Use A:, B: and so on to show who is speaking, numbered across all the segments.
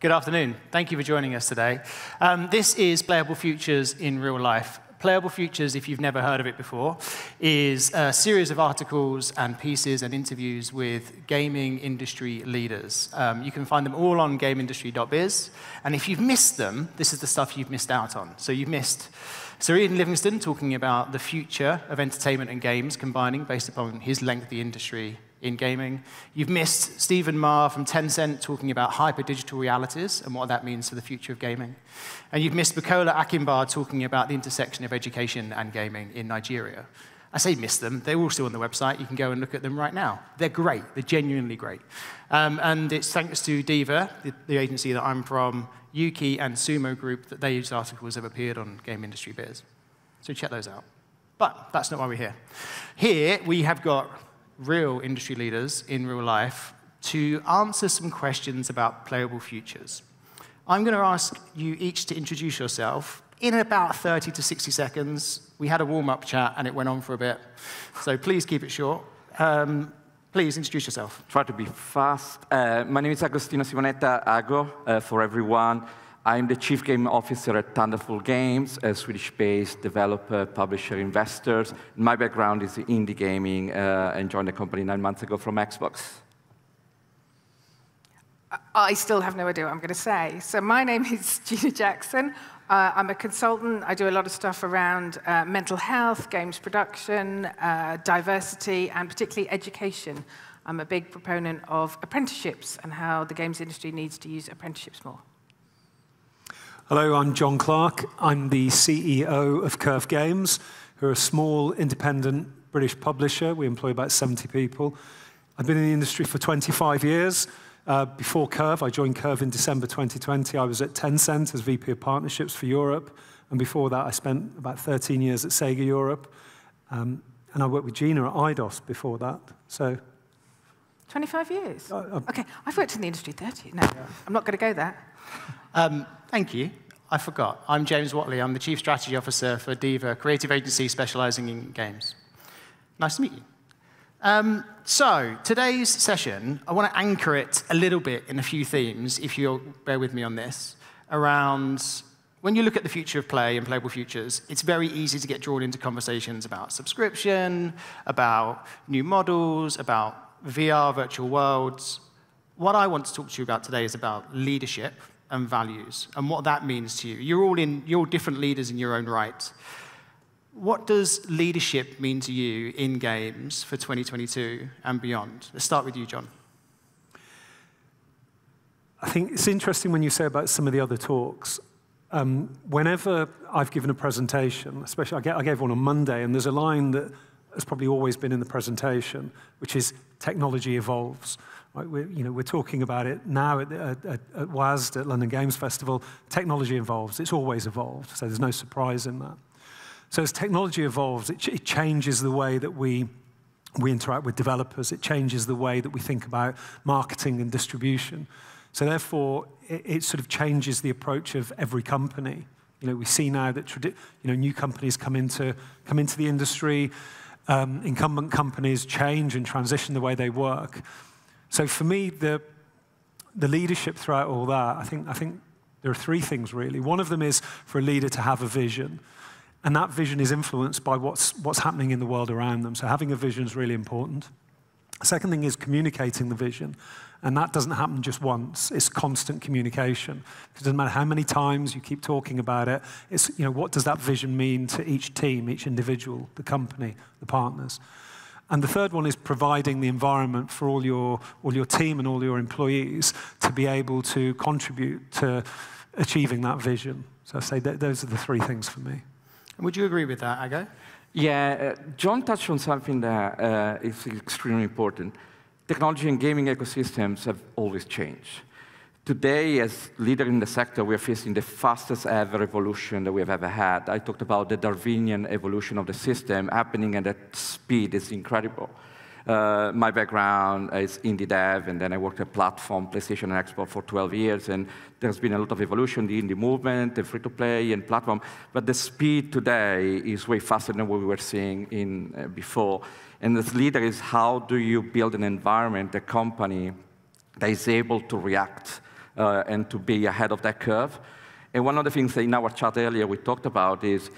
A: Good afternoon. Thank you for joining us today. Um, this is Playable Futures in Real Life. Playable Futures, if you've never heard of it before, is a series of articles and pieces and interviews with gaming industry leaders. Um, you can find them all on gamesindustry.biz. And if you've missed them, this is the stuff you've missed out on. So you've missed Sir Ian Livingstone talking about the future of entertainment and games combining based upon his lengthy industry in gaming. You've missed Steven Ma from Tencent talking about hyper digital realities and what that means for the future of gaming. And you've missed Bukola Akingbade talking about the intersection of education and gaming in Nigeria. I say miss them, they're all still on the website. You can go and look at them right now. They're great, they're genuinely great. Um, and it's thanks to Diva, the, the, agency that I'm from, Ukie, and Sumo Group that these articles have appeared on GamesIndustry.biz. So check those out. But that's not why we're here. Here we have got real industry leaders in real life to answer some questions about playable futures. I'm going to ask you each to introduce yourself in about 30 to 60 seconds. We had a warm up chat and it went on for a bit, so please keep it short. Um, please introduce yourself.
B: Try to be fast. Uh, my name is Agostino Simonetta Ago uh, for everyone. I'm the Chief Game Officer at Thunderful Games, a Swedish-based developer, publisher, investors. My background is indie gaming uh, and joined the company nine months ago from Xbox.
C: I still have no idea what I'm going to say. So my name is Gina Jackson. Uh, I'm a consultant. I do a lot of stuff around uh, mental health, games production, uh, diversity, and particularly education. I'm a big proponent of apprenticeships and how the games industry needs to use apprenticeships more.
D: Hello, I'm John Clark. I'm the CEO of Curve Games, who are a small, independent British publisher. We employ about 70 people. I've been in the industry for 25 years. Uh, before Curve, I joined Curve in December 2020. I was at Tencent as VP of Partnerships for Europe. And before that, I spent about 13 years at Sega Europe. Um, and I worked with Gina at Eidos before that. So
C: 25 years? Uh, uh, okay, I've worked in the industry 30. No, yeah. I'm not going to go there.
A: Um, thank you. I forgot. I'm James Watley. I'm the Chief Strategy Officer for Diva, creative agency specializing in games. Nice to meet you. Um, so, today's session, I want to anchor it a little bit in a few themes, if you'll bear with me on this, around when you look at the future of play and playable futures, it's very easy to get drawn into conversations about subscription, about new models, about VR, virtual worlds. What I want to talk to you about today is about leadership and values and what that means to you. You're all, in, you're all different leaders in your own right. What does leadership mean to you in games for 2022 and beyond? Let's start with you, John.
D: I think it's interesting when you say about some of the other talks. Um, whenever I've given a presentation, especially I, I gave one on Monday, and there's a line that has probably always been in the presentation, which is technology evolves. We're, you know, we're talking about it now at, at, at WASD, at London Games Festival. Technology evolves. It's always evolved, so there's no surprise in that. So as technology evolves, it, ch it changes the way that we, we interact with developers. It changes the way that we think about marketing and distribution. So therefore, it, it sort of changes the approach of every company. You know, we see now that you know, new companies come into, come into the industry, um, incumbent companies change and transition the way they work. So for me, the, the leadership throughout all that, I think, I think there are three things really. One of them is for a leader to have a vision. And that vision is influenced by what's, what's happening in the world around them. So having a vision is really important. Second thing is communicating the vision. And that doesn't happen just once. It's constant communication. It doesn't matter how many times you keep talking about it. It's, you know, what does that vision mean to each team, each individual, the company, the partners? And the third one is providing the environment for all your, all your team and all your employees to be able to contribute to achieving that vision. So I say that those are the three things for me.
A: Would you agree with that, Ago?
B: Yeah, uh, John touched on something that uh, is extremely important. Technology and gaming ecosystems have always changed. Today, as leader in the sector, we are facing the fastest ever evolution that we have ever had. I talked about the Darwinian evolution of the system happening at that speed is incredible. Uh, my background is indie dev, and then I worked at platform, PlayStation and Xbox for 12 years, and there's been a lot of evolution, the indie movement, the free-to-play and platform, but the speed today is way faster than what we were seeing in uh, before. And as leader is how do you build an environment, a company that is able to react uh, and to be ahead of that curve. And one of the things that in our chat earlier we talked about is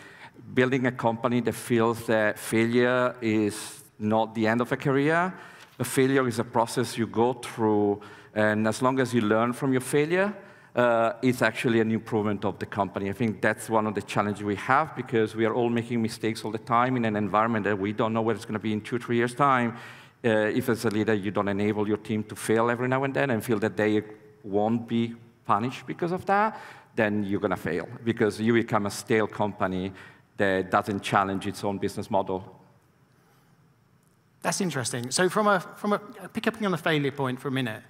B: building a company that feels that failure is not the end of a career, A failure is a process you go through, and as long as you learn from your failure, uh, it's actually an improvement of the company. I think that's one of the challenges we have because we are all making mistakes all the time in an environment that we don't know where it's going to be in two, three years' time. Uh, if as a leader you don't enable your team to fail every now and then and feel that they won't be punished because of that, then you're going to fail because you become a stale company that doesn't challenge its own business model.
A: That's interesting. So from a, from a, pick up on the failure point for a minute.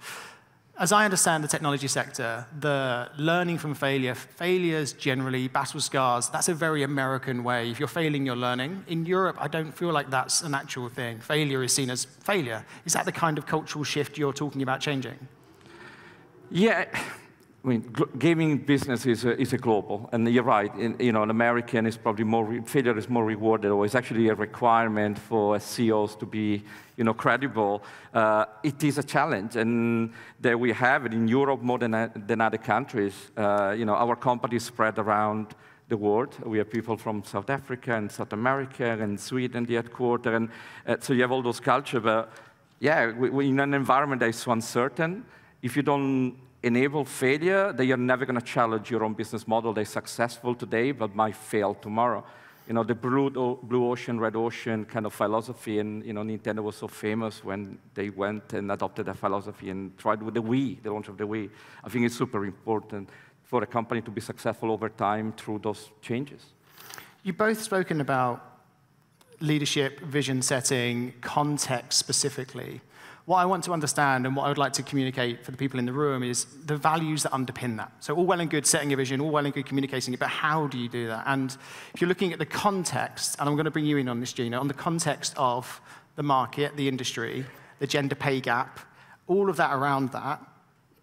A: As I understand the technology sector, the learning from failure, failures generally, battle scars, that's a very American way. If you're failing, you're learning. In Europe, I don't feel like that's an actual thing. Failure is seen as failure. Is that the kind of cultural shift you're talking about changing?
B: Yeah, I mean, gaming business is a, is a global, and you're right. In, you know, an American is probably more failure is more rewarded, or it's actually a requirement for CEOs to be, you know, credible. Uh, it is a challenge, and there we have it in Europe more than than other countries. Uh, you know, our company is spread around the world. We have people from South Africa and South America and Sweden, the headquarters, and uh, so you have all those cultures. But yeah, we, we, in an environment that is so uncertain, if you don't enable failure, they are never going to challenge your own business model. They're successful today, but might fail tomorrow. You know, the blue, blue ocean, red ocean kind of philosophy, and you know, Nintendo was so famous when they went and adopted that philosophy and tried with the Wii, the launch of the Wii. I think it's super important for a company to be successful over time through those changes.
A: You've both spoken about leadership, vision setting, context specifically. What I want to understand and what I would like to communicate for the people in the room is the values that underpin that. So all well and good setting a vision, all well and good communicating it, but how do you do that? And if you're looking at the context, and I'm going to bring you in on this, Gina, on the context of the market, the industry, the gender pay gap, all of that around that,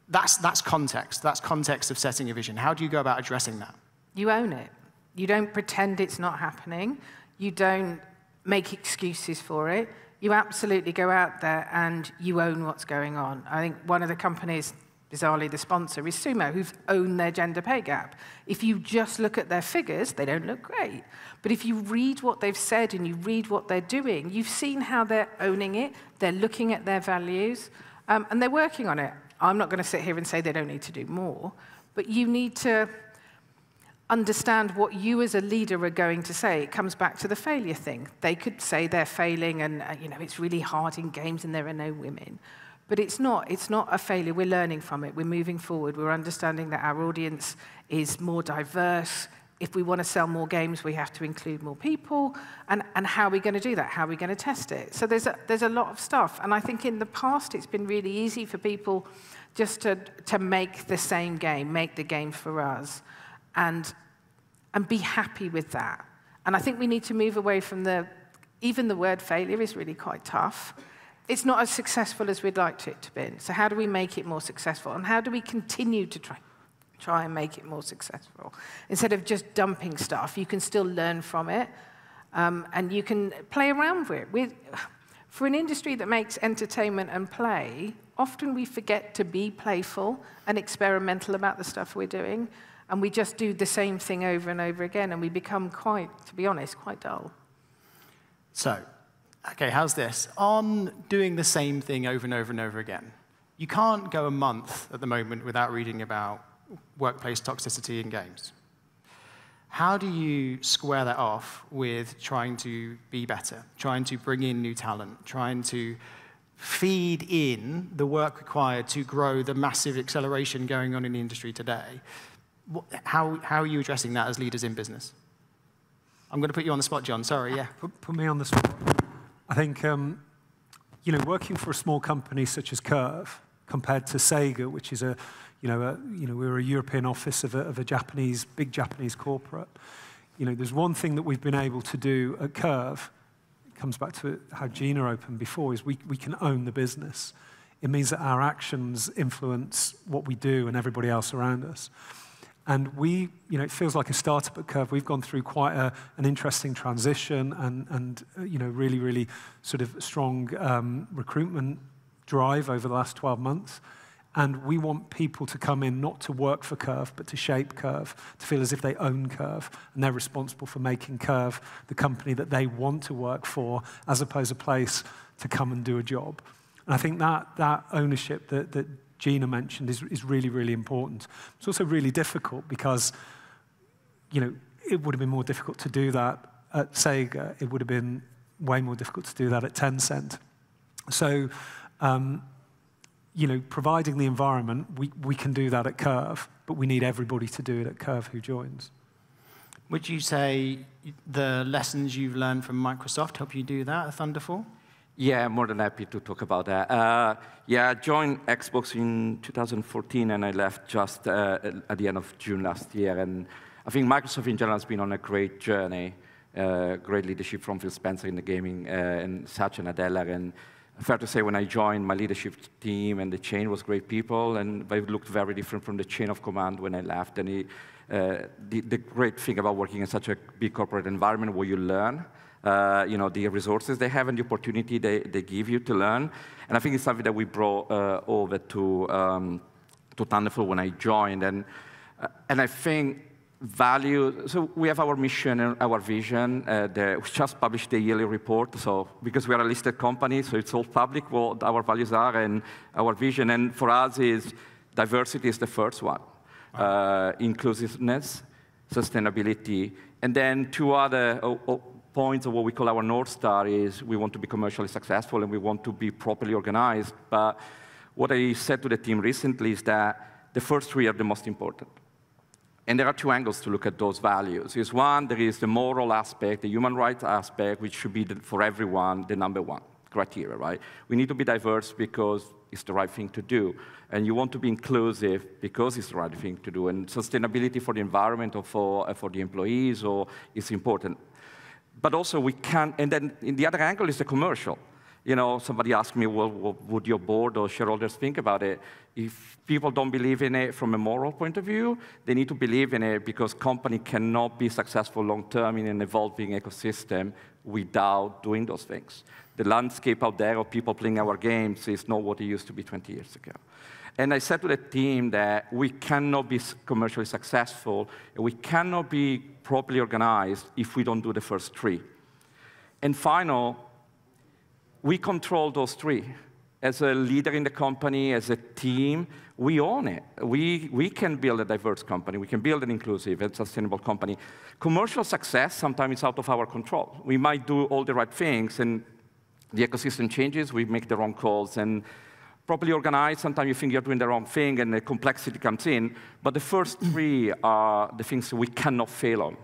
A: that's, that's context. That's context of setting a vision. How do you go about addressing that?
C: You own it. You don't pretend it's not happening. You don't make excuses for it you absolutely go out there and you own what's going on. I think one of the companies, bizarrely the sponsor, is Sumo, who've owned their gender pay gap. If you just look at their figures, they don't look great. But if you read what they've said and you read what they're doing, you've seen how they're owning it, they're looking at their values, um, and they're working on it. I'm not going to sit here and say they don't need to do more, but you need to understand what you as a leader are going to say. It comes back to the failure thing. They could say they're failing and uh, you know it's really hard in games and there are no women. But it's not. It's not a failure. We're learning from it. We're moving forward. We're understanding that our audience is more diverse. If we want to sell more games, we have to include more people. And, and how are we going to do that? How are we going to test it? So there's a, there's a lot of stuff. And I think in the past, it's been really easy for people just to, to make the same game, make the game for us and, and be happy with that. And I think we need to move away from the, even the word failure is really quite tough. It's not as successful as we'd like it to be. So, how do we make it more successful? And how do we continue to try, try and make it more successful? Instead of just dumping stuff, you can still learn from it um, and you can play around with it. With, for an industry that makes entertainment and play, often we forget to be playful and experimental about the stuff we're doing and we just do the same thing over and over again, and we become quite, to be honest, quite dull.
A: So, okay, how's this? On doing the same thing over and over and over again, you can't go a month at the moment without reading about workplace toxicity in games. How do you square that off with trying to be better, trying to bring in new talent, trying to feed in the work required to grow the massive acceleration going on in the industry today? How, how are you addressing that as leaders in business? I'm going to put you on the spot, John. Sorry, yeah.
D: Put, put me on the spot. I think, um, you know, working for a small company such as Curve, compared to Sega, which is a, you know, a, you know we're a European office of a, of a Japanese, big Japanese corporate. You know, there's one thing that we've been able to do at Curve, it comes back to how Gina opened before, is we, we can own the business. It means that our actions influence what we do and everybody else around us. And we, you know, it feels like a startup at Curve. We've gone through quite a, an interesting transition and, and, uh, you know, really, really sort of strong um, recruitment drive over the last 12 months. And we want people to come in not to work for Curve, but to shape Curve, to feel as if they own Curve, and they're responsible for making Curve the company that they want to work for, as opposed to a place to come and do a job. And I think that, that ownership that, that Gina mentioned is, is really, really important. It's also really difficult because, you know, it would have been more difficult to do that at Sega. It would have been way more difficult to do that at Tencent. So, um, you know, providing the environment, we, we can do that at Curve, but we need everybody to do it at Curve who joins.
A: Would you say the lessons you've learned from Microsoft help you do that at Thunderful?
B: Yeah, more than happy to talk about that. Uh, yeah, I joined Xbox in 2014, and I left just uh, at the end of June last year. And I think Microsoft in general has been on a great journey, uh, great leadership from Phil Spencer in the gaming, uh, and Satya Nadella. And fair to say, when I joined, my leadership team and the chain was great people, and they looked very different from the chain of command when I left. And it, uh, the, the great thing about working in such a big corporate environment where you learn uh, you know, the resources they have and the opportunity they, they give you to learn. And I think it's something that we brought uh, over to, um, to Thunderful when I joined. And, uh, and I think value, so we have our mission and our vision. Uh, we just published the yearly report, so because we are a listed company, so it's all public what our values are and our vision. And for us is diversity is the first one, uh, inclusiveness, sustainability, and then two other oh, oh, points of what we call our North Star is we want to be commercially successful and we want to be properly organized. But what I said to the team recently is that the first three are the most important. And there are two angles to look at those values. Is one, there is the moral aspect, the human rights aspect, which should be the, for everyone the number one criteria, right? We need to be diverse because it's the right thing to do. And you want to be inclusive because it's the right thing to do. And sustainability for the environment or for, uh, for the employees or is important but also we can't. and then in the other angle is the commercial. You know, somebody asked me, well, what would your board or shareholders think about it? If people don't believe in it from a moral point of view, they need to believe in it because company cannot be successful long-term in an evolving ecosystem without doing those things. The landscape out there of people playing our games is not what it used to be 20 years ago. And I said to the team that we cannot be commercially successful, we cannot be properly organized if we don't do the first three. And final, we control those three. As a leader in the company, as a team, we own it. We, we can build a diverse company. We can build an inclusive and sustainable company. Commercial success sometimes is out of our control. We might do all the right things, and the ecosystem changes, we make the wrong calls, and properly organized, sometimes you think you're doing the wrong thing and the complexity comes in. But the first three are the things we cannot fail on.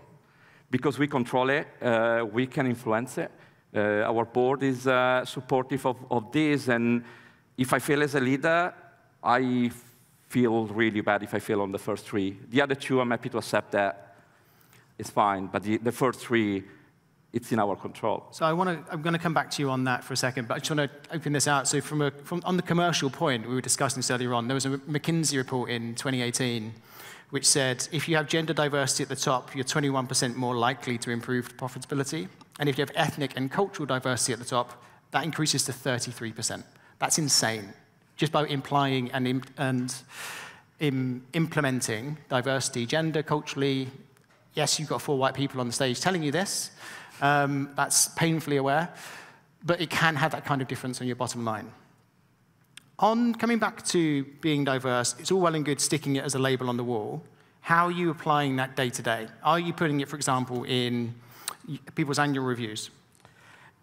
B: Because we control it, uh, we can influence it. Uh, our board is uh, supportive of, of this. And if I fail as a leader, I feel really bad if I fail on the first three. The other two, I'm happy to accept that. It's fine. But the, the first three, it's in our control.
A: So I want to, I'm going to come back to you on that for a second, but I just want to open this out. So from, a, from on the commercial point, we were discussing this earlier on, there was a McKinsey report in 2018 which said if you have gender diversity at the top, you're 21% more likely to improve profitability. And if you have ethnic and cultural diversity at the top, that increases to 33%. That's insane. Just by implying and, and implementing diversity, gender, culturally, yes, you've got four white people on the stage telling you this, um, that's painfully aware, but it can have that kind of difference on your bottom line. On coming back to being diverse, it's all well and good sticking it as a label on the wall. How are you applying that day to day? Are you putting it, for example, in people's annual reviews?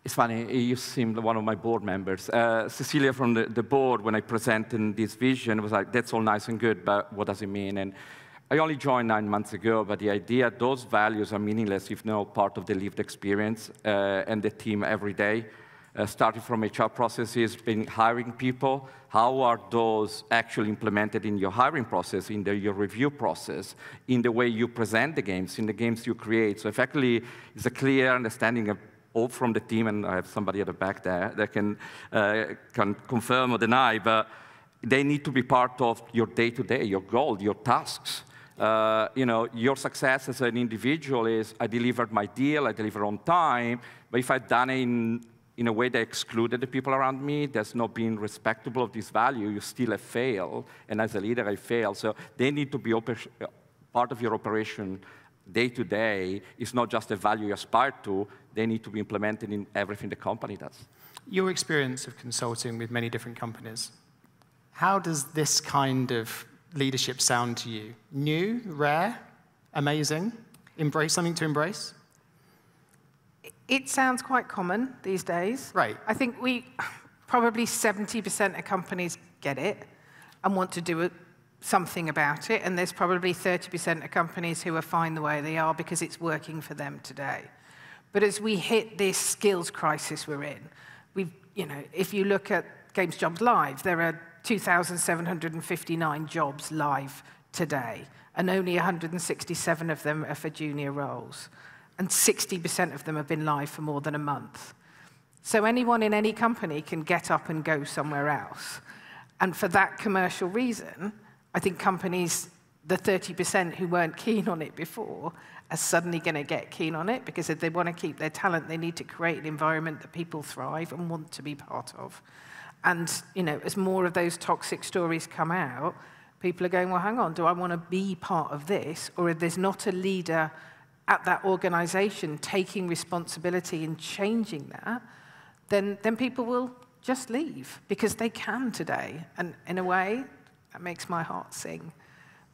B: It's funny, you seem one of my board members. Uh, Cecilia from the, the, board, when I presented this vision, was like, that's all nice and good, but what does it mean? And I only joined nine months ago, but the idea those values are meaningless if not part of the lived experience uh, and the team every day. Uh, starting from HR processes, being hiring people, how are those actually implemented in your hiring process, in the, your review process, in the way you present the games, in the games you create. So effectively, it's a clear understanding of all from the team, and I have somebody at the back there that can, uh, can confirm or deny, but they need to be part of your day-to-day, -day, your goal, your tasks. Uh, you know, your success as an individual is I delivered my deal, I delivered on time, but if I've done it in in a way, that excluded the people around me. There's not being respectable of this value. You still have failed, and as a leader, I fail. So they need to be part of your operation day to day. It's not just a value you aspire to. They need to be implemented in everything the company does.
A: Your experience of consulting with many different companies, how does this kind of leadership sound to you? New, rare, amazing, embrace something to embrace?
C: It sounds quite common these days.
A: Right.
C: I think we probably 70% of companies get it and want to do something about it, and there's probably 30% of companies who are fine the way they are because it's working for them today. But as we hit this skills crisis we're in, we've, you know, if you look at Games Jobs Live, there are 2,759 jobs live today, and only 167 of them are for junior roles and 60% of them have been live for more than a month. So anyone in any company can get up and go somewhere else. And for that commercial reason, I think companies, the 30% who weren't keen on it before, are suddenly going to get keen on it because if they want to keep their talent, they need to create an environment that people thrive and want to be part of. And you know, as more of those toxic stories come out, people are going, well, hang on, do I want to be part of this? Or if there's not a leader at that organization taking responsibility and changing that, then, then people will just leave because they can today. And in a way, that makes my heart sing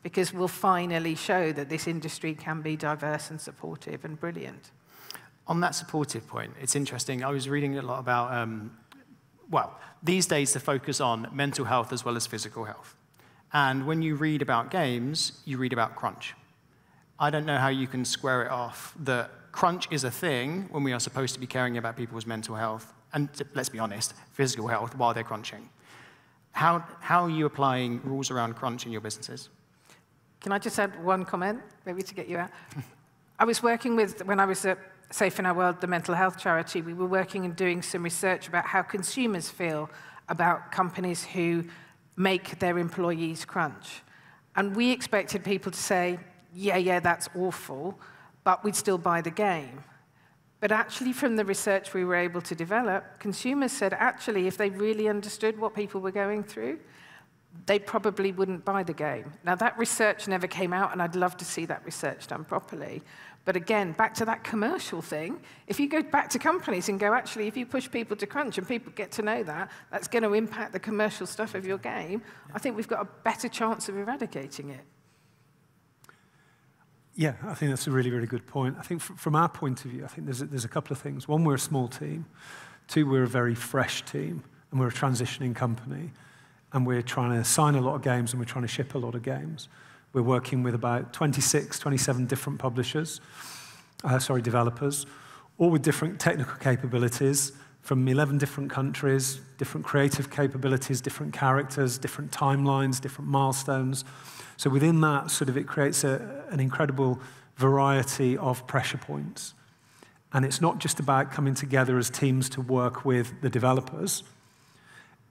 C: because we'll finally show that this industry can be diverse and supportive and brilliant.
A: On that supportive point, it's interesting. I was reading a lot about, um, well, these days the focus on mental health as well as physical health. And when you read about games, you read about crunch. I don't know how you can square it off that crunch is a thing when we are supposed to be caring about people's mental health and, let's be honest, physical health while they're crunching. How, how are you applying rules around crunch in your businesses?
C: Can I just add one comment, maybe to get you out? I was working with, when I was at Safe in Our World, the mental health charity, we were working and doing some research about how consumers feel about companies who make their employees crunch. And we expected people to say, yeah, yeah, that's awful, but we'd still buy the game. But actually, from the research we were able to develop, consumers said actually, if they really understood what people were going through, they probably wouldn't buy the game. Now, that research never came out, and I'd love to see that research done properly. But again, back to that commercial thing, if you go back to companies and go, actually, if you push people to crunch and people get to know that, that's going to impact the commercial stuff of your game, I think we've got a better chance of eradicating it.
D: Yeah, I think that's a really, really good point. I think from our point of view, I think there's a, there's a couple of things. One, we're a small team. Two, we're a very fresh team, and we're a transitioning company. And we're trying to sign a lot of games, and we're trying to ship a lot of games. We're working with about 26, 27 different publishers, uh, sorry, developers, all with different technical capabilities from 11 different countries, different creative capabilities, different characters, different timelines, different milestones. So within that, sort of, it creates a, an incredible variety of pressure points. And it's not just about coming together as teams to work with the developers,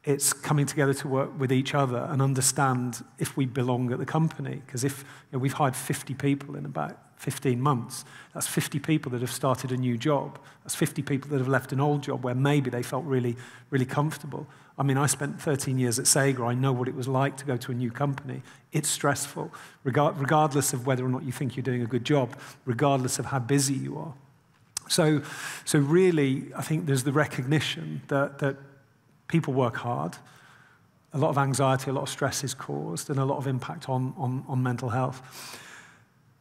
D: It's coming together to work with each other and understand if we belong at the company. Because if you know, we've hired 50 people in about 15 months, that's 50 people that have started a new job. That's 50 people that have left an old job where maybe they felt really, really comfortable. I mean, I spent 13 years at Sega. I know what it was like to go to a new company. It's stressful, regardless of whether or not you think you're doing a good job, regardless of how busy you are. So, so really, I think there's the recognition that, that people work hard. A lot of anxiety, a lot of stress is caused, and a lot of impact on, on, on mental health.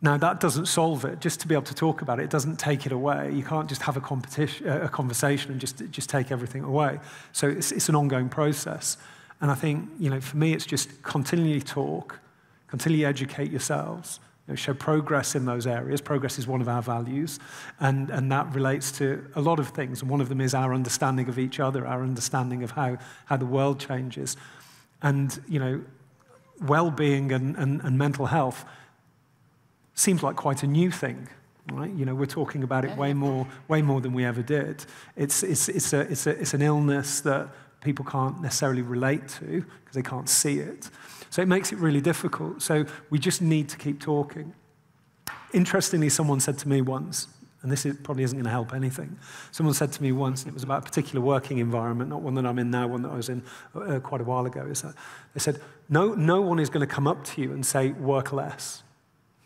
D: Now, that doesn't solve it. Just to be able to talk about it, it doesn't take it away. You can't just have a, competition, uh, a conversation and just, just take everything away. So it's, it's an ongoing process. And I think, you know, for me, it's just continually talk, continually educate yourselves, show progress in those areas. Progress is one of our values, and, and that relates to a lot of things. And one of them is our understanding of each other, our understanding of how, how the world changes. And, you know, well-being and, and, and mental health seems like quite a new thing, right? You know, we're talking about it way more, way more than we ever did. It's, it's, it's, a, it's, a, it's an illness that people can't necessarily relate to because they can't see it. So it makes it really difficult. So we just need to keep talking. Interestingly, someone said to me once, And this is, probably isn't going to help anything. Someone said to me once, and it was about a particular working environment, not one that I'm in now, one that I was in uh, quite a while ago, is that they said, no, no one is going to come up to you and say, work less.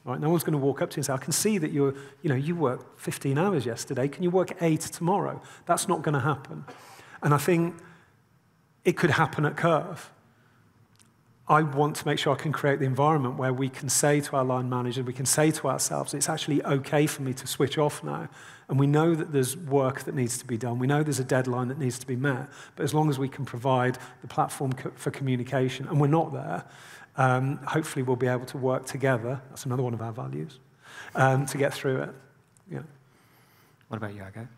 D: Right? No one's going to walk up to you and say, I can see that you're, you know, you worked 15 hours yesterday. Can you work eight tomorrow? That's not going to happen. And I think it could happen at Curve. I want to make sure I can create the environment where we can say to our line manager, we can say to ourselves, it's actually okay for me to switch off now. And we know that there's work that needs to be done. We know there's a deadline that needs to be met. But as long as we can provide the platform co for communication, and we're not there, um, hopefully we'll be able to work together. That's another one of our values um, to get through it. Yeah.
A: What about you, Aga?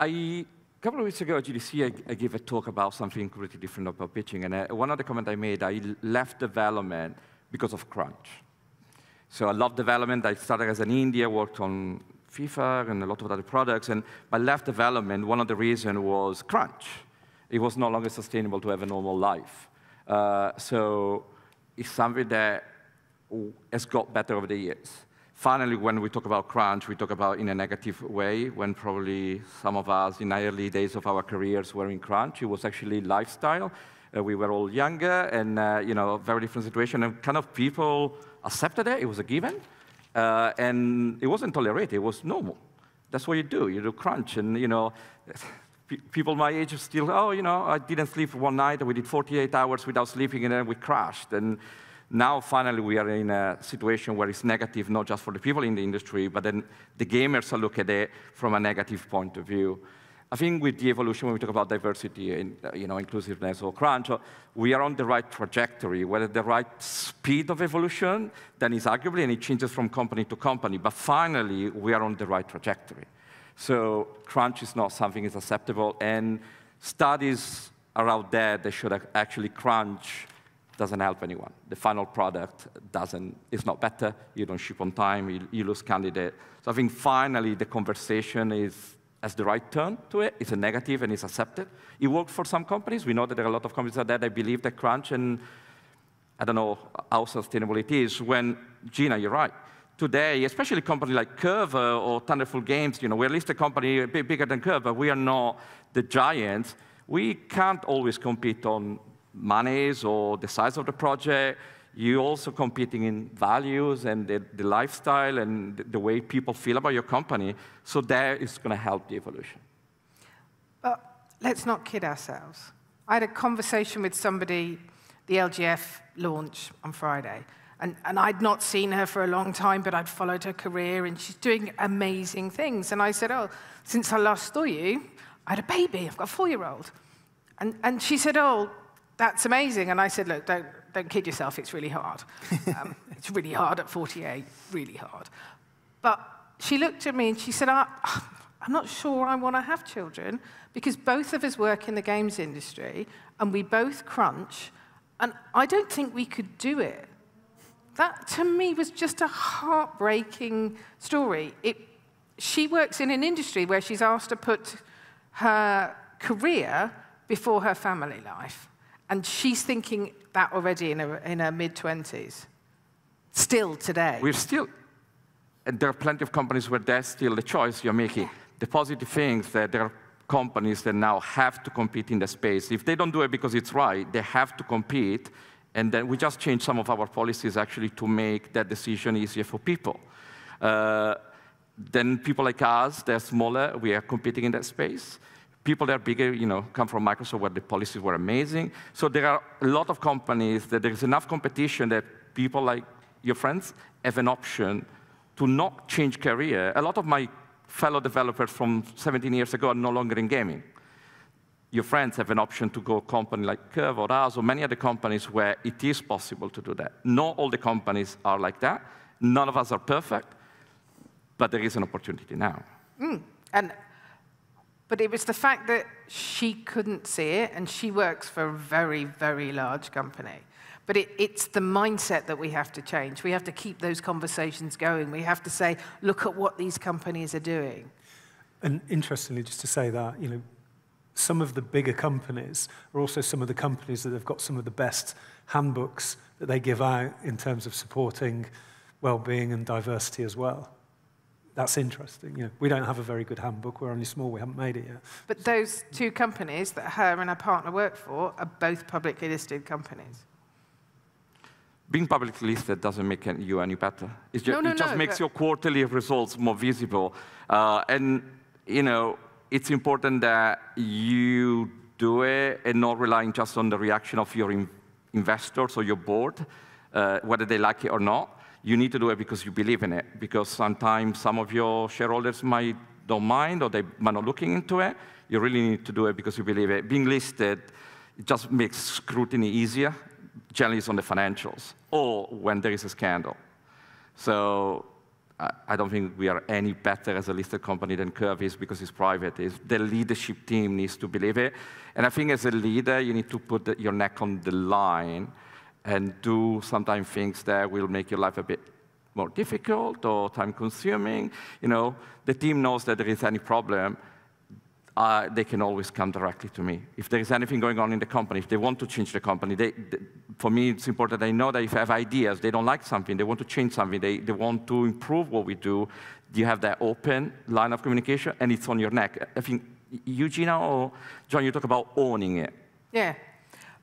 B: I couple of weeks ago at GDC, I, I, gave a talk about something completely different about pitching. And uh, one of the comments I made, I left development because of crunch. So I love development. I started as an India, worked on FIFA and a lot of other products. And I left development, one of the reasons was crunch. It was no longer sustainable to have a normal life. Uh, so it's something that has got better over the years finally, when we talk about crunch, we talk about in a negative way, when probably some of us in the early days of our careers were in crunch. It was actually lifestyle. Uh, we were all younger and, uh, you know, very different situation. And kind of people accepted it. It was a given. Uh, and it wasn't tolerated. It was normal. That's what you do. You do crunch. And, you know, people my age still, oh, you know, I didn't sleep one night. We did 48 hours without sleeping, and then we crashed. And now, finally, we are in a situation where it's negative, not just for the people in the industry, but then the gamers look at it from a negative point of view. I think with the evolution, when we talk about diversity and uh, you know, inclusiveness or crunch, uh, we are on the right trajectory. Whether the right speed of evolution, then is arguably, and it changes from company to company. But finally, we are on the right trajectory. So crunch is not something that's acceptable. And studies are out there that should actually crunch doesn't help anyone. The final product doesn't, is not better, you don't ship on time, you, you lose candidate. So I think finally the conversation is, has the right turn to it, it's a negative and it's accepted. It worked for some companies, we know that there are a lot of companies out there that believe that crunch and I don't know how sustainable it is when, Gina, you're right. Today, especially a company like Curve or Thunderful Games, you know, we're at least a listed company a bit bigger than Curve, but we are not the giants. We can't always compete on monies or the size of the project. You're also competing in values and the, the lifestyle and the, the, way people feel about your company. So that is going to help the evolution.
C: But let's not kid ourselves. I had a conversation with somebody, the LGF launch on Friday, and, and I'd not seen her for a long time, but I'd followed her career, and she's doing amazing things. And I said, oh, since I last saw you, I had a baby. I've got a four-year-old. And, and she said, oh, that's amazing. And I said, look, don't, don't kid yourself, it's really hard. Um, it's really hard at 48, really hard. But she looked at me and she said, I, I'm not sure I want to have children because both of us work in the games industry and we both crunch, and I don't think we could do it. That, to me, was just a heartbreaking story. It, she works in an industry where she's asked to put her career before her family life. And she's thinking that already in her, in her mid 20s. Still today.
B: We're still, and there are plenty of companies where that's still the choice you're making. Yeah. The positive things that there are companies that now have to compete in the space. If they don't do it because it's right, they have to compete. And then we just changed some of our policies actually to make that decision easier for people. Uh, then people like us, they're smaller, we are competing in that space people that are bigger, you know, come from Microsoft where the policies were amazing. So there are a lot of companies that there's enough competition that people like your friends have an option to not change career. A lot of my fellow developers from 17 years ago are no longer in gaming. Your friends have an option to go a company like Curve or us or many other companies where it is possible to do that. Not all the companies are like that. None of us are perfect, but there is an opportunity now.
C: Mm. And but it was the fact that she couldn't see it, and she works for a very, very large company. But it, it's the mindset that we have to change. We have to keep those conversations going. We have to say, look at what these companies are doing.
D: And interestingly, just to say that, you know, some of the bigger companies are also some of the companies that have got some of the best handbooks that they give out in terms of supporting well-being and diversity as well. That's interesting. You know, we don't have a very good handbook. We're only small. We haven't made it yet.
C: But those two companies that her and her partner work for are both publicly listed companies.
B: Being publicly listed doesn't make you any better. Just,
C: no, no,
B: it just
C: no,
B: makes your quarterly results more visible. Uh, and, you know, it's important that you do it and not relying just on the reaction of your in investors or your board, uh, whether they like it or not. You need to do it because you believe in it, because sometimes some of your shareholders might don't mind or they might not looking into it. You really need to do it because you believe it. Being listed just makes scrutiny easier, generally it's on the financials, or when there is a scandal. So I don't think we are any better as a listed company than Curve is because it's private. It's the leadership team needs to believe it. And I think as a leader, you need to put your neck on the line and do sometimes things that will make your life a bit more difficult or time consuming. You know, the team knows that there is any problem, uh, they can always come directly to me. If there is anything going on in the company, if they want to change the company, they, they, for me it's important they know that if I have ideas, they don't like something, they want to change something, they, they want to improve what we do, you have that open line of communication and it's on your neck. I think Eugenia or John, you talk about owning it.
C: Yeah,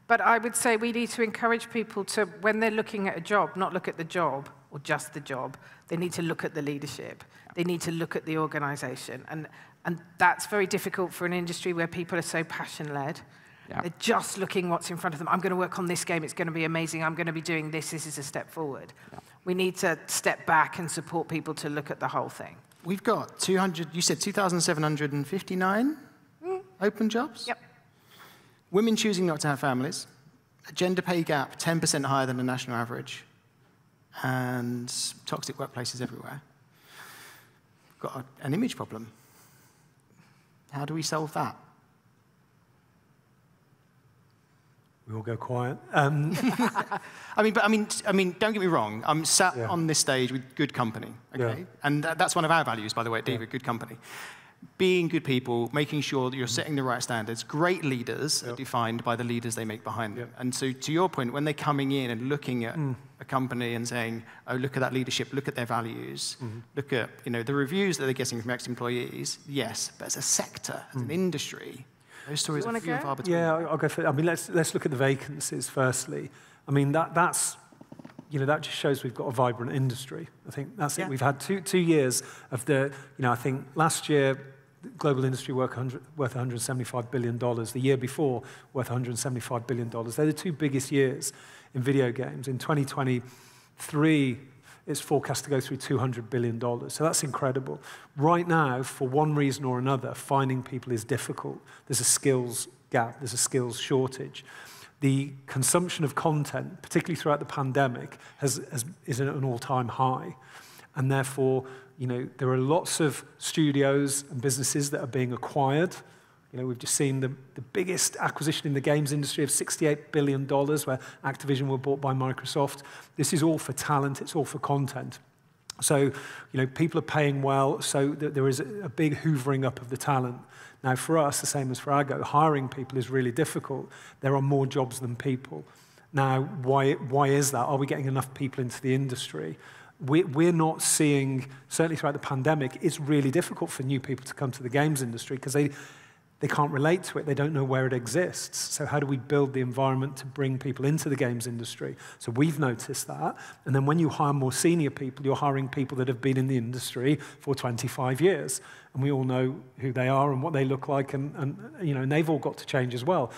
C: but I would say we need to encourage people to, when they're looking at a job, not look at the job or just the job. They need to look at the leadership. They need to look at the organization. And, and that's very difficult for an industry where people are so passion-led. Yeah. They're just looking what's in front of them. I'm going to work on this game. It's going to be amazing. I'm going to be doing this. This is a step forward. Yeah. We need to step back and support people to look at the whole thing.
A: We've got 200, you said 2,759 mm. open jobs?
C: Yep.
A: Women choosing not to have families, a gender pay gap 10% higher than the national average, and toxic workplaces everywhere. We've Got a, an image problem. How do we solve that?
D: We all go quiet. Um.
A: I mean, but I mean, I mean, don't get me wrong. I'm sat yeah. on this stage with good company, okay, yeah. and that's one of our values, by the way, David. Yeah. good company being good people, making sure that you're setting the right standards. Great leaders yep. are defined by the leaders they make behind them. Yep. And so, to your point, when they're coming in and looking at mm. a company and saying, "Oh, look at that leadership, look at their values, mm-hmm. look at you know the reviews that they're getting from ex-employees," yes, but as a sector, as mm. an industry, those stories are few and far between.
D: Yeah, I'll go for. I mean, let's let's look at the vacancies firstly. I mean, that that's you know, that just shows we've got a vibrant industry. I think that's yeah. it. We've had two, two years of the, you know, I think last year, global industry worth $175 billion. The year before, worth $175 billion. They're the two biggest years in video games. In 2023, it's forecast to go through $200 billion. So that's incredible. Right now, for one reason or another, finding people is difficult. There's a skills gap, there's a skills shortage the consumption of content, particularly throughout the pandemic, has, has, is at an all-time high. And therefore, you know, there are lots of studios and businesses that are being acquired. You know, we've just seen the, the biggest acquisition in the games industry of $68 billion, where Activision were bought by Microsoft. This is all for talent, it's all for content. So, you know, people are paying well, so th there is a big hoovering up of the talent. Now, for us, the same as for Argo, hiring people is really difficult. There are more jobs than people. Now, why, why is that? Are we getting enough people into the industry? We, we're not seeing, certainly throughout the pandemic, it's really difficult for new people to come to the games industry because they, they can't relate to it. They don't know where it exists. So how do we build the environment to bring people into the games industry? So we've noticed that. And then when you hire more senior people, you're hiring people that have been in the industry for 25 years. And we all know who they are and what they look like. And, and you know, and they've all got to change as well.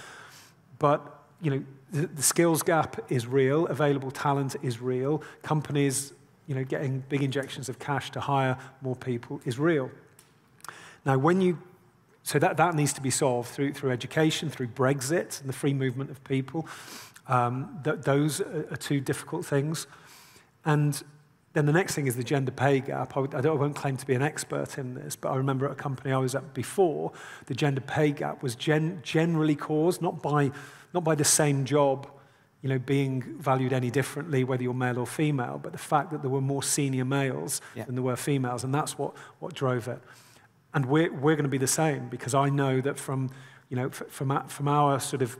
D: But, you know, the, the skills gap is real. Available talent is real. Companies, you know, getting big injections of cash to hire more people is real. Now, when you So that, that needs to be solved through, through education, through Brexit and the free movement of people. Um, th those are, two difficult things. And then the next thing is the gender pay gap. I, I, I won't claim to be an expert in this, but I remember at a company I was at before, the gender pay gap was gen generally caused not by, not by the same job you know, being valued any differently, whether you're male or female, but the fact that there were more senior males yeah. than there were females, and that's what, what drove it. And we're, we're going to be the same because I know that from, you know, from, from our sort of,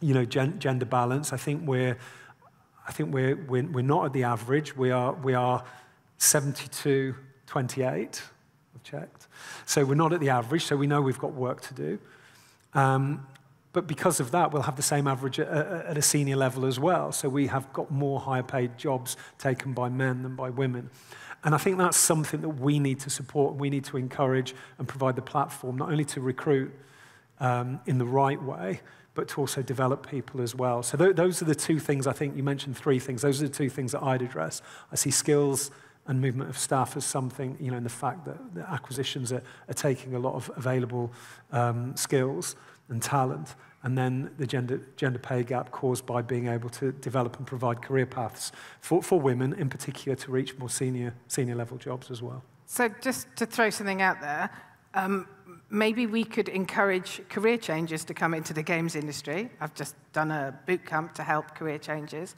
D: you know, gen, gender balance, I think we're, I think we're, we're, we're not at the average. We are, we are 72, 28, I've checked. So we're not at the average, so we know we've got work to do. Um, but because of that, we'll have the same average at, at a senior level as well. So we have got more higher paid jobs taken by men than by women. And I think that's something that we need to support, we need to encourage and provide the platform, not only to recruit um, in the right way, but to also develop people as well. So th those are the two things I think you mentioned three things. Those are the two things that I'd address. I see skills and movement of staff as something, you know, and the fact that the acquisitions are, are taking a lot of available um, skills and talent. And then the gender, gender pay gap caused by being able to develop and provide career paths for, for women, in particular, to reach more senior, senior level jobs as well.
C: So just to throw something out there, um, maybe we could encourage career changes to come into the games industry. I've just done a boot camp to help career changes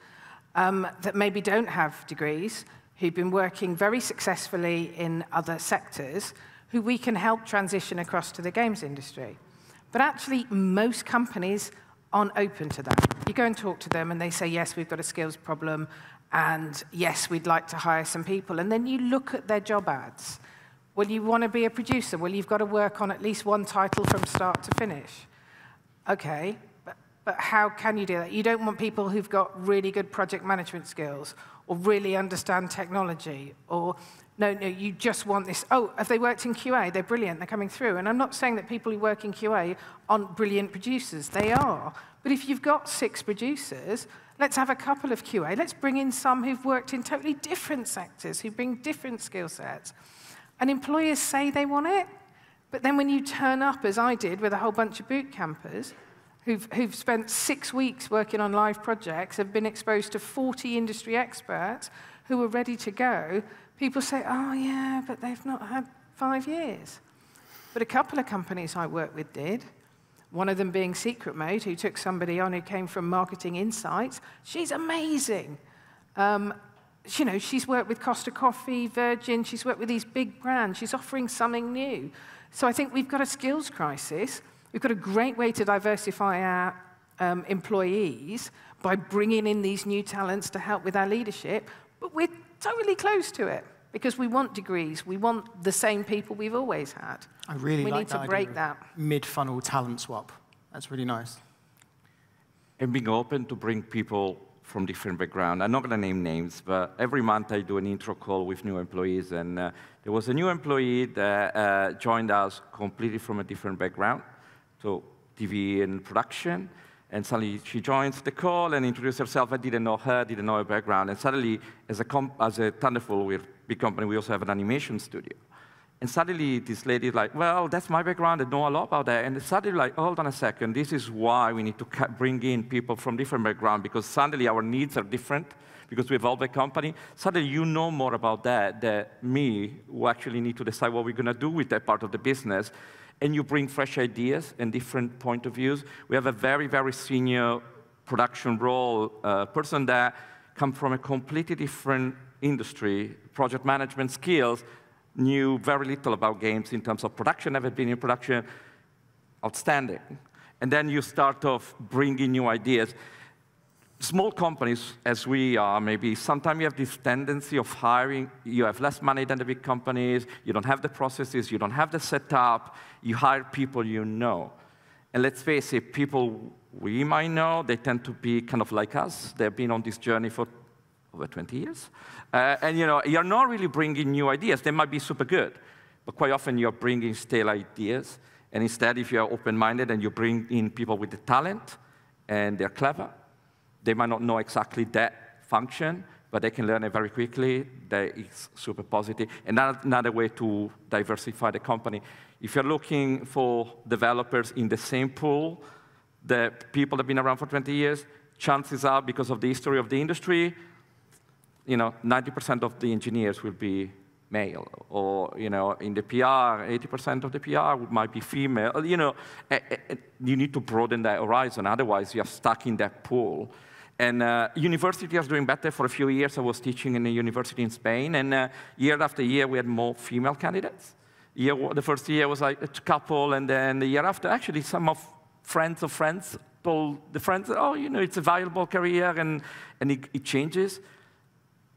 C: um, that maybe don't have degrees, who've been working very successfully in other sectors, who we can help transition across to the games industry. But actually, most companies aren't open to that. You go and talk to them, and they say, yes, we've got a skills problem, and yes, we'd like to hire some people. And then you look at their job ads. Well, you want to be a producer? Well, you've got to work on at least one title from start to finish. Okay, but, but how can you do that? You don't want people who've got really good project management skills or really understand technology or no, no, you just want this. Oh, have they worked in QA? They're brilliant. They're coming through. And I'm not saying that people who work in QA aren't brilliant producers. They are. But if you've got six producers, let's have a couple of QA. Let's bring in some who've worked in totally different sectors, who bring different skill sets. And employers say they want it. But then when you turn up, as I did, with a whole bunch of boot campers, who've, who've spent six weeks working on live projects, have been exposed to 40 industry experts who are ready to go, people say, oh, yeah, but they've not had five years. But a couple of companies I worked with did. One of them being Secret Mode, who took somebody on who came from Marketing Insights. She's amazing. Um, you know, she's worked with Costa Coffee, Virgin, she's worked with these big brands. She's offering something new. So I think we've got a skills crisis. We've got a great way to diversify our um, employees by bringing in these new talents to help with our leadership, but we're totally close to it because we want degrees. We want the same people we've always had.
A: I really
C: we
A: like
C: need to break that.
A: Mid-funnel talent swap. That's really nice.
B: And being open to bring people from different backgrounds. I'm not going to name names, but every month I do an intro call with new employees, and uh, there was a new employee that uh, joined us completely from a different background, so TV and production, and suddenly she joins the call and introduces herself. I didn't know her, didn't know her background. And suddenly, as a, as a Thunderful, we're big company, we also have an animation studio. And suddenly, this lady is like, well, that's my background, I know a lot about that. And suddenly, like, hold on a second, this is why we need to bring in people from different backgrounds, because suddenly our needs are different, because we evolve a company. Suddenly, you know more about that than me, who actually need to decide what we're going to do with that part of the business and you bring fresh ideas and different point of views. We have a very, very senior production role uh, person that come from a completely different industry, project management skills, knew very little about games in terms of production, never been in production, outstanding. And then you start off bringing new ideas small companies, as we are, maybe sometimes you have this tendency of hiring, you have less money than the big companies, you don't have the processes, you don't have the setup, you hire people you know. And let's face it, people we might know, they tend to be kind of like us. They've been on this journey for over 20 years. Uh, and you know, you're not really bringing new ideas. They might be super good, but quite often you're bringing stale ideas. And instead, if you're open-minded and you bring in people with the talent, and they're clever, they might not know exactly that function, but they can learn it very quickly. That is super positive. And another way to diversify the company. If you're looking for developers in the same pool, the people that have been around for 20 years, chances are, because of the history of the industry, you know, 90% of the engineers will be male, or you know, in the PR, 80% of the PR might be female. You know, you need to broaden that horizon. Otherwise, you're stuck in that pool. And uh, university was doing better for a few years. I was teaching in a university in Spain, and uh, year after year, we had more female candidates. Year, the first year was like a couple, and then the year after, actually, some of friends of friends told the friends, oh, you know, it's a valuable career, and, and it, it changes.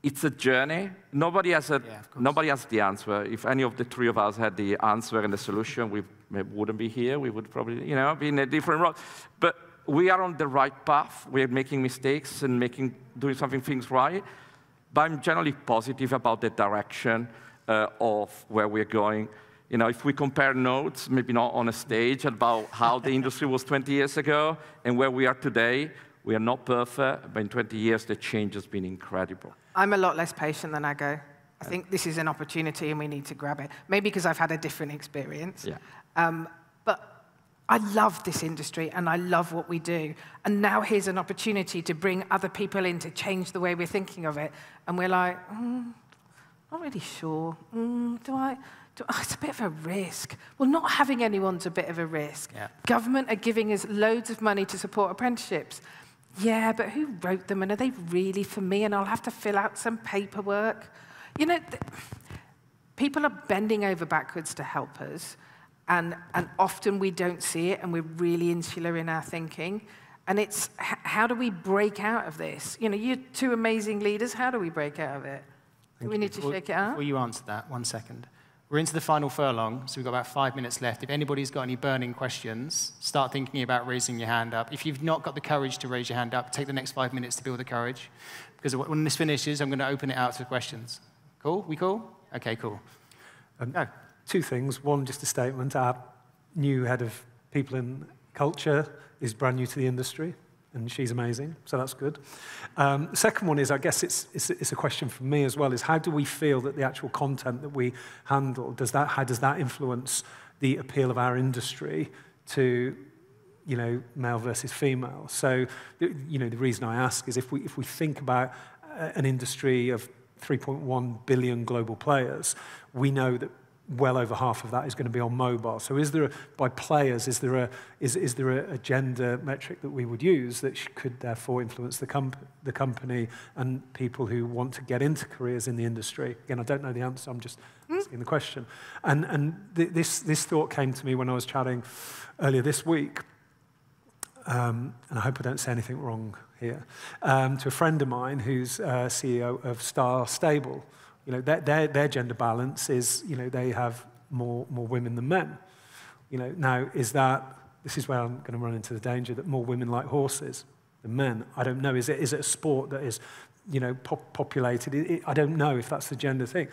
B: it's a journey. Nobody has, a,
A: Yeah,
B: nobody has the answer. If any of the three of us had the answer and the solution, we wouldn't be here. We would probably, you know, be in a different role. But we are on the right path. We are making mistakes and making, doing something things right. But I'm generally positive about the direction uh, of where we're going. You know, if we compare notes, maybe not on a stage, about how the industry was 20 years ago and where we are today, we are not perfect, but in 20 years, the change has been incredible.
C: I'm a lot less patient than Ago. I think this is an opportunity and we need to grab it. Maybe because I've had a different experience.
B: Yeah.
C: Um, but I love this industry and I love what we do. And now here's an opportunity to bring other people in to change the way we're thinking of it. And we're like, mm, not really sure. Mm, do I? Oh, it's a bit of a risk. Well, not having anyone's a bit of a risk.
A: Yeah.
C: Government are giving us loads of money to support apprenticeships. Yeah, but who wrote them and are they really for me? And I'll have to fill out some paperwork. You know, people are bending over backwards to help us, and, and often we don't see it, and we're really insular in our thinking. And it's h- how do we break out of this? You know, you're two amazing leaders. How do we break out of it? Do we need to
A: Before-
C: shake it out?
A: Before you answer that, one second. We're into the final furlong, so we've got about five minutes left. If anybody's got any burning questions, start thinking about raising your hand up. If you've not got the courage to raise your hand up, take the next five minutes to build the courage. Because when this finishes, I'm going to open it out to questions. Cool? We cool? Okay, cool.
D: Um,
A: Go.
D: Two things. One, just a statement. Our new head of people and culture is brand new to the industry, and she's amazing, so that's good. Um, second one is, I guess it's, it's, it's a question for me as well, is how do we feel that the actual content that we handle, does that, how does that influence the appeal of our industry to you know, male versus female. So, you know, the reason I ask is if we, if we think about uh, an industry of 3.1 billion global players, we know that well over half of that is going to be on mobile. So is there, a, by players, is there, a, is, is there a, a gender metric that we would use that could therefore influence the, comp the company and people who want to get into careers in the industry? Again, I don't know the answer, I'm just mm. asking the question. And, and th this, this thought came to me when I was chatting earlier this week, um, and I hope I don't say anything wrong here, um, to a friend of mine who's uh, CEO of Star Stable, You know, their, their, their gender balance is, you know, they have more, more women than men. You know, now, is that, this is where I'm going to run into the danger that more women like horses than men. I don't know. Is it, is it a sport that is, you know, pop populated? It, it, I don't know if that's the gender thing.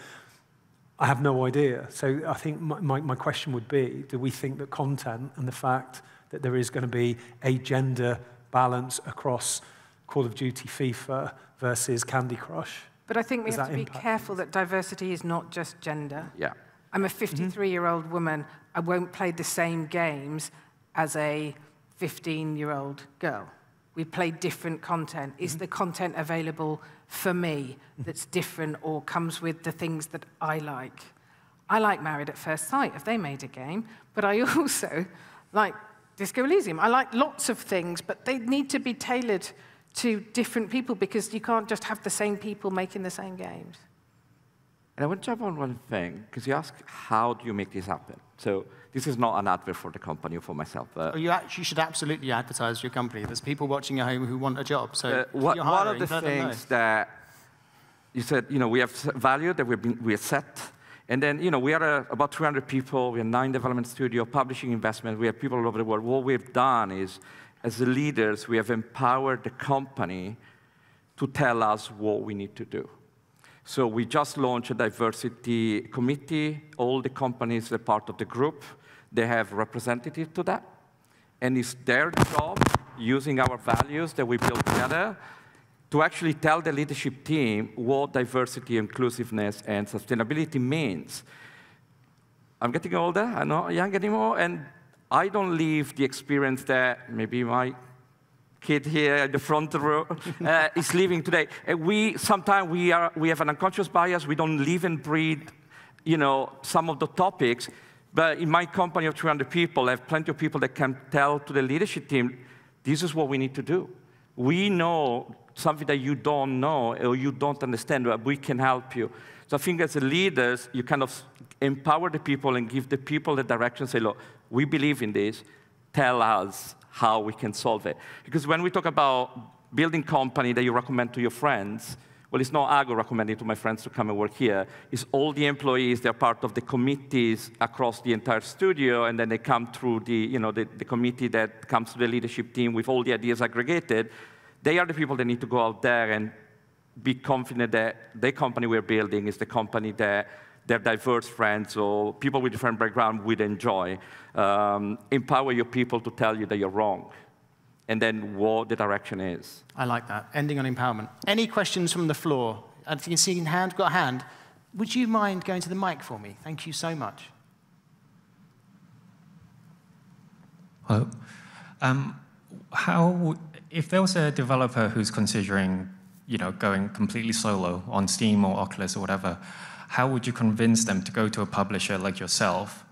D: I have no idea. So I think my, my, my question would be, do we think that content and the fact that there is going to be a gender balance across Call of Duty FIFA versus Candy Crush
C: But I think we
D: Does
C: have to be
D: impact
C: careful that diversity is not just gender.
B: Yeah.
C: I'm a mm-hmm. 53 year old woman. I won't play the same games as a 15 year old girl. We play different content. Is mm-hmm. the content available for me that's different or comes with the things that I like? I like Married at First Sight if they made a game, but I also like Disco Elysium. I like lots of things, but they need to be tailored to different people because you can't just have the same people making the same games.
B: And I want to jump on one thing, because you ask, how do you make this happen? So this is not an advert for the company or for myself. Uh,
A: Oh, you actually should absolutely advertise your company. There's people watching at home who want a job. So
B: Uh, what,
A: you're
B: one of the
A: let them know.
B: things that you said, you know, we have value that we've been, we are set. And then, you know, we are uh, about 300 people. We have nine development studio, publishing investment. We have people all over the world. What we've done is, as leaders, we have empowered the company to tell us what we need to do. So we just launched a diversity committee. All the companies are part of the group, they have representative to that. And it's their job, using our values that we built together, to actually tell the leadership team what diversity, inclusiveness, and sustainability means. I'm getting older, I'm not young anymore, and I don't leave the experience that maybe my kid here in the front row uh, is living today. And we sometimes we are we have an unconscious bias. We don't live and breathe, you know, some of the topics. But in my company of 300 people, I have plenty of people that can tell to the leadership team, this is what we need to do. We know something that you don't know or you don't understand, but we can help you. So I think as leaders, you kind of empower the people and give the people the direction, say, look, we believe in this, tell us how we can solve it. Because when we talk about building company that you recommend to your friends, well, it's not Ago recommending to my friends to come and work here. It's all the employees, they're part of the committees across the entire studio, and then they come through the, you know, the, the committee that comes to the leadership team with all the ideas aggregated. They are the people that need to go out there and be confident that the company we're building is the company that their diverse friends or people with different background would enjoy. Um, empower your people to tell you that you're wrong and then what the direction is.
A: I like that. Ending on empowerment. Any questions from the floor? I you can see in hand, got a hand. Would you mind going to the mic for me? Thank you so much.
E: Hello. Um, how, if there was a developer who's considering, you know, going completely solo on Steam or Oculus or whatever, how would you convince them to go to a publisher like yourself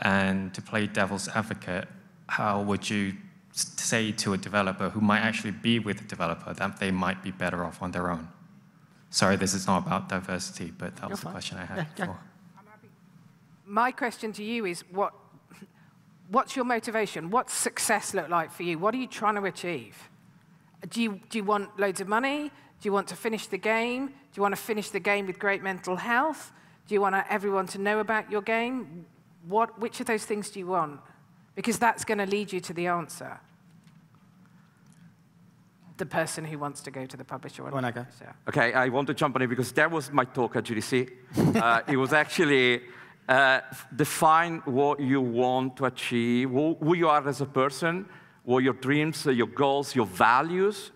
E: and to play devil's advocate? How would you say to a developer who might actually be with a developer that they might be better off on their own? Sorry, this is not about diversity, but that was the question I had. Yeah, yeah.
C: My question to you is what, what's your motivation? What's success look like for you? What are you trying to achieve? Do you, do you want loads of money? Do you want to finish the game? Do you want to finish the game with great mental health? Do you want everyone to know about your game? What, which of those things do you want? Because that's going to lead you to the answer. The person who wants to go to the publisher.
A: When I go.
B: Okay, I want to jump on it because that was my talk at GDC. uh, it was actually uh, define what you want to achieve, who you are as a person, what your dreams, your goals, your values.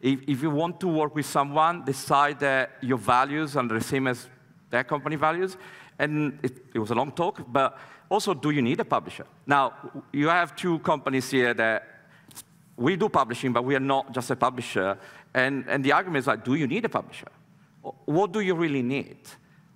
B: If, if you want to work with someone, decide that your values are the same as their company values. And it, it was a long talk, but also, do you need a publisher? Now, you have two companies here that we do publishing, but we are not just a publisher. And, and the argument is like, do you need a publisher? What do you really need?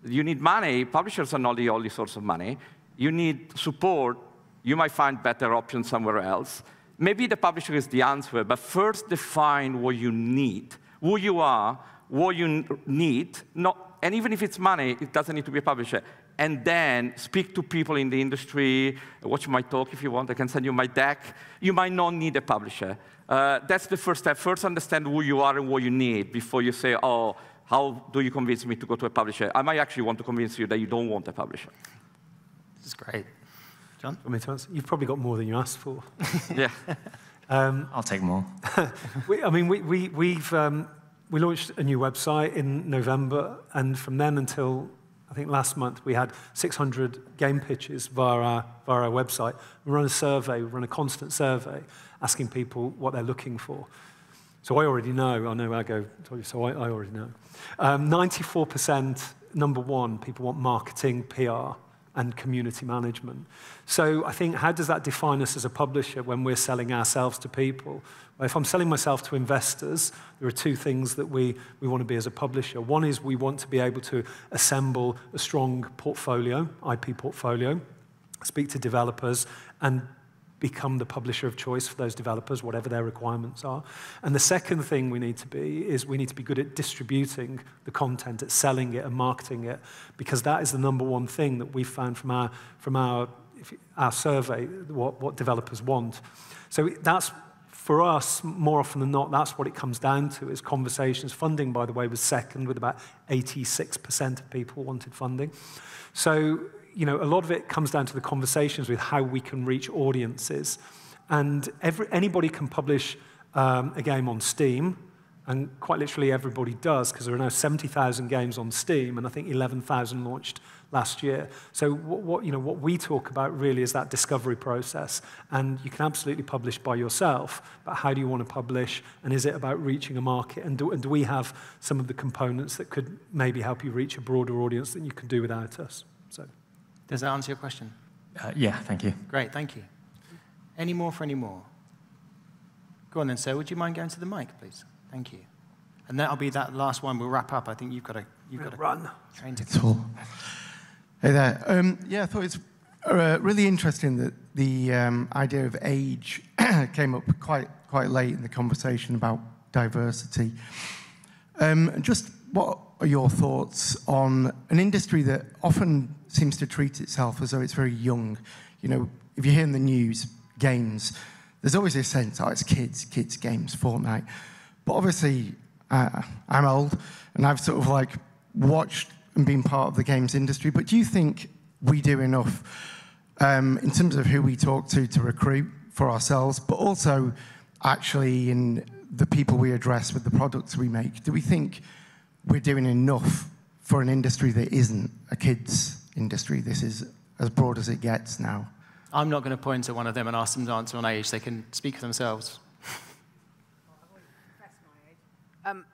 B: You need money. Publishers are not the only source of money. You need support. You might find better options somewhere else maybe the publisher is the answer, but first define what you need, who you are, what you need, not, and even if it's money, it doesn't need to be a publisher. And then speak to people in the industry, watch my talk if you want, I can send you my deck. You might not need a publisher. Uh, that's the first step. First, understand who you are and what you need before you say, oh, how do you convince me to go to a publisher? I might actually want to convince you that you don't want a publisher.
A: This is great. John?
D: Want me to answer? You've probably got more than you asked for.
B: yeah.
E: Um, I'll take more.
D: we, I mean, we, we, we've, um, we launched a new website in November, and from then until I think last month, we had 600 game pitches via our, via our website. We run a survey, we run a constant survey, asking people what they're looking for. So I already know, I know I go, so I, I already know. Um, 94% number one, people want marketing, PR and community management. So I think, how does that define us as a publisher when we're selling ourselves to people? Well, if I'm selling myself to investors, there are two things that we, we want to be as a publisher. One is we want to be able to assemble a strong portfolio, IP portfolio, speak to developers, and become the publisher of choice for those developers, whatever their requirements are. And the second thing we need to be is we need to be good at distributing the content, at selling it and marketing it, because that is the number one thing that we found from our, from our, our survey, what, what developers want. So that's for us, more often than not, that's what it comes down to is conversations. Funding, by the way, was second with about 86% of people wanted funding. So you know, a lot of it comes down to the conversations with how we can reach audiences. And every, anybody can publish um, a game on Steam, and quite literally everybody does, because there are now 70,000 games on Steam, and I think 11,000 launched last year. So what, what, you know, what we talk about really is that discovery process. And you can absolutely publish by yourself, but how do you want to publish? And is it about reaching a market? And do, and do we have some of the components that could maybe help you reach a broader audience than you can do without us? So.
A: Does that answer your question?
E: Uh, yeah, thank you.
A: Great, thank you. Any more for any more? Go on then, sir. Would you mind going to the mic, please? Thank you. And that'll be that last one. We'll wrap up. I think you've got to, you've got to
D: run.
A: Train to
F: cool. Hey there. Um, yeah, I thought it's uh, really interesting that the um, idea of age came up quite quite late in the conversation about diversity. Um, just what are your thoughts on an industry that often seems to treat itself as though it's very young? You know, if you hear in the news games, there's always this sense, oh, it's kids, kids games, Fortnite. But obviously, uh, I'm old, and I've sort of like watched and been part of the games industry. But do you think we do enough um, in terms of who we talk to to recruit for ourselves, but also actually in the people we address with the products we make? Do we think we're doing enough for an industry that isn't a kids industry? This is as broad as it gets now.
A: I'm not going to point to one of them and ask them to answer on age. They can speak for themselves.
C: Um,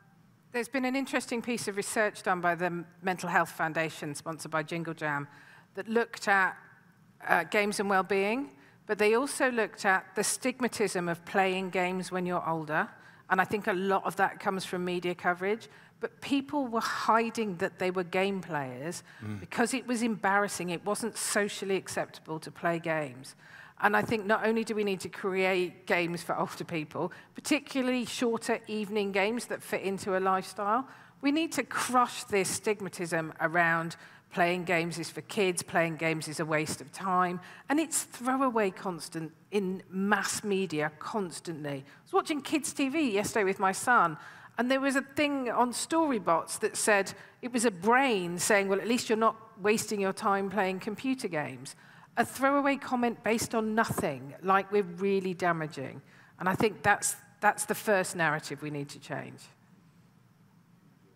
C: there's been an interesting piece of research done by the Mental Health Foundation, sponsored by Jingle Jam, that looked at uh, games and well-being, but they also looked at the stigmatism of playing games when you're older, and I think a lot of that comes from media coverage. But people were hiding that they were game players mm. because it was embarrassing. It wasn't socially acceptable to play games. And I think not only do we need to create games for older people, particularly shorter evening games that fit into a lifestyle, we need to crush this stigmatism around playing games is for kids, playing games is a waste of time, and it's throwaway constant in mass media constantly. I was watching kids' TV yesterday with my son, and there was a thing on Storybots that said it was a brain saying, well, at least you're not wasting your time playing computer games. A throwaway comment based on nothing, like we're really damaging. And I think that's, that's the first narrative we need to change.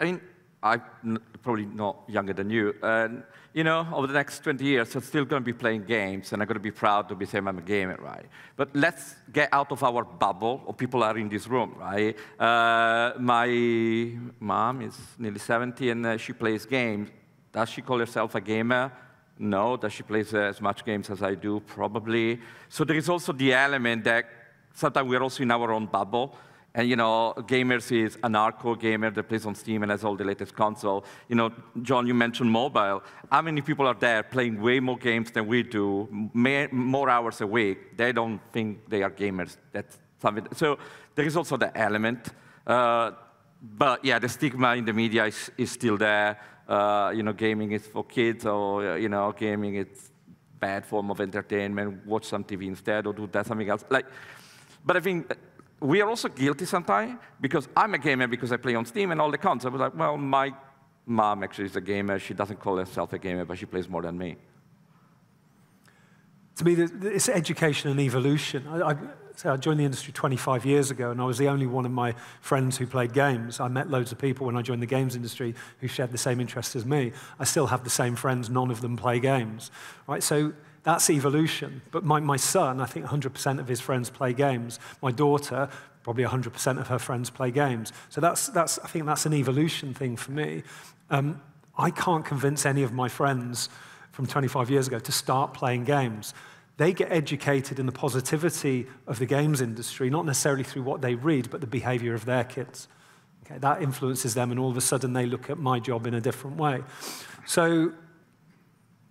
B: I mean, I'm probably not younger than you. And, you know, over the next 20 years, I'm still going to be playing games, and I'm going to be proud to be saying I'm a gamer, right? But let's get out of our bubble, or people are in this room, right? Uh, my mom is nearly 70, and uh, she plays games. Does she call herself a gamer? No. Does she play as much games as I do? Probably. So there is also the element that sometimes we're also in our own bubble. And you know, gamers is an hardcore gamer that plays on Steam and has all the latest console. You know, John, you mentioned mobile. How many people are there playing way more games than we do, more hours a week? They don't think they are gamers. That's something. So there is also the element. Uh, but yeah, the stigma in the media is, is still there. Uh, you know, gaming is for kids, or you know, gaming is bad form of entertainment. Watch some TV instead, or do that something else. Like, but I think we are also guilty sometimes because I'm a gamer because I play on Steam and all the cons. I was like, well, my mom actually is a gamer. She doesn't call herself a gamer, but she plays more than me.
D: To me, it's education and evolution. I, I, I joined the industry 25 years ago, and I was the only one of my friends who played games. I met loads of people when I joined the games industry who shared the same interests as me. I still have the same friends. None of them play games. Right? So That's evolution. But my, my son, I think 100% of his friends play games. My daughter, probably 100% of her friends play games. So that's, that's, I think that's an evolution thing for me. Um, I can't convince any of my friends from 25 years ago to start playing games. They get educated in the positivity of the games industry, not necessarily through what they read, but the behavior of their kids. Okay, that influences them, and all of a sudden they look at my job in a different way. So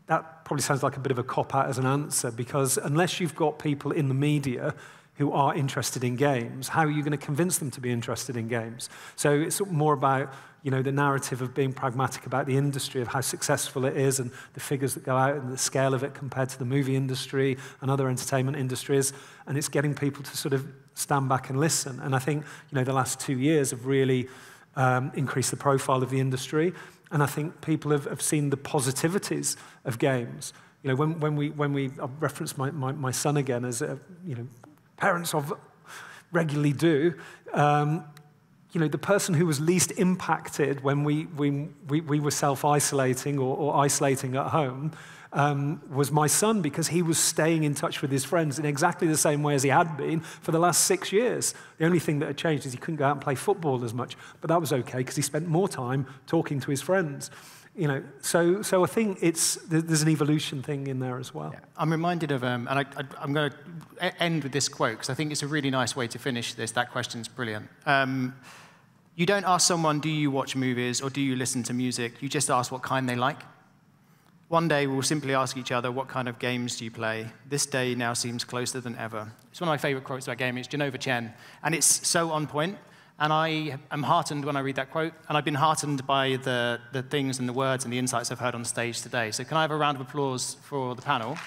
D: that probably sounds like a bit of a cop out as an answer because unless you've got people in the media who are interested in games, how are you going to convince them to be interested in games? So it's more about you know, the narrative of being pragmatic about the industry, of how successful it is and the figures that go out and the scale of it compared to the movie industry and other entertainment industries. And it's getting people to sort of stand back and listen. And I think, you know, the last two years have really um, increased the profile of the industry. And I think people have, have seen the positivities of games. You know, when, when we, when we I reference my, my, my son again, as a, you know, parents of regularly do, um, you know, the person who was least impacted when we, we, we, we were self-isolating or, or isolating at home um, was my son because he was staying in touch with his friends in exactly the same way as he had been for the last six years. The only thing that had changed is he couldn't go out and play football as much, but that was okay because he spent more time talking to his friends. You know, so, so I think it's, there's an evolution thing in there as well. Yeah.
A: I'm reminded of, um, and I, am going to end with this quote because I think it's a really nice way to finish this. That question's brilliant. Um, you don't ask someone, do you watch movies or do you listen to music? You just ask what kind they like. One day we'll simply ask each other, what kind of games do you play? This day now seems closer than ever. It's one of my favorite quotes about gaming. It's Jenova Chen. And it's so on point. And I am heartened when I read that quote. And I've been heartened by the, the things and the words and the insights I've heard on stage today. So can I have a round of applause for the panel?